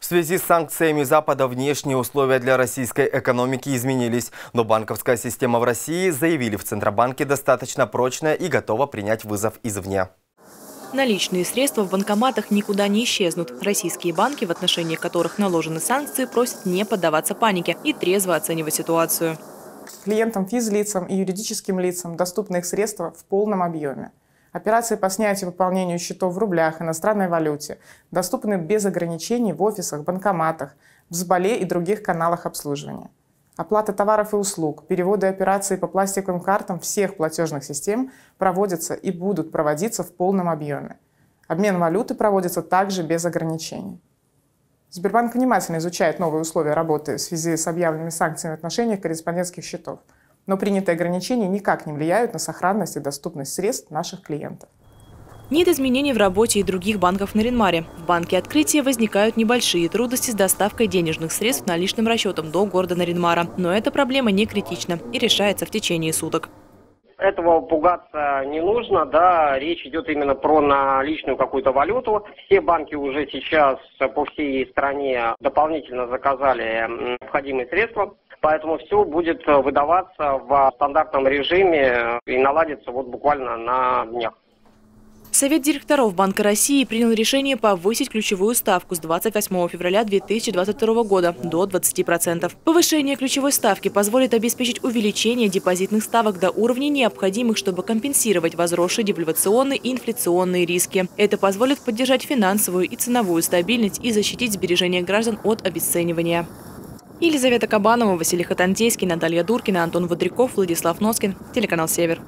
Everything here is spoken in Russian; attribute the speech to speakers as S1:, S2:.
S1: В связи с санкциями Запада внешние условия для российской экономики изменились, но банковская система в России, заявили в Центробанке, достаточно прочная и готова принять вызов извне.
S2: Наличные средства в банкоматах никуда не исчезнут. Российские банки, в отношении которых наложены санкции, просят не поддаваться панике и трезво оценивать ситуацию.
S3: Клиентам, физлицам и юридическим лицам доступны их средства в полном объеме. Операции по снятию и выполнению счетов в рублях, иностранной валюте доступны без ограничений в офисах, банкоматах, в СБАЛе и других каналах обслуживания. Оплата товаров и услуг, переводы операций по пластиковым картам всех платежных систем проводятся и будут проводиться в полном объеме. Обмен валюты проводится также без ограничений. Сбербанк внимательно изучает новые условия работы в связи с объявленными санкциями в отношении корреспондентских счетов – но принятые ограничения никак не влияют на сохранность и доступность средств наших клиентов.
S2: Нет изменений в работе и других банков на Ренмаре. В банке открытия возникают небольшие трудности с доставкой денежных средств наличным расчетом до города Наринмара. Но эта проблема не критична и решается в течение суток.
S4: Этого пугаться не нужно, да, речь идет именно про наличную какую-то валюту. Все банки уже сейчас по всей стране дополнительно заказали необходимые средства Поэтому все будет э, выдаваться в стандартном режиме и наладится вот буквально на днях.
S2: Совет директоров Банка России принял решение повысить ключевую ставку с 28 февраля 2022 года до 20%. Повышение ключевой ставки позволит обеспечить увеличение депозитных ставок до уровней необходимых, чтобы компенсировать возросшие девальвационные и инфляционные риски. Это позволит поддержать финансовую и ценовую стабильность и защитить сбережения граждан от обесценивания. Елизавета Кабанова, Василий Хатантейский, Наталья Дуркина, Антон Водряков, Владислав Носкин. Телеканал «Север».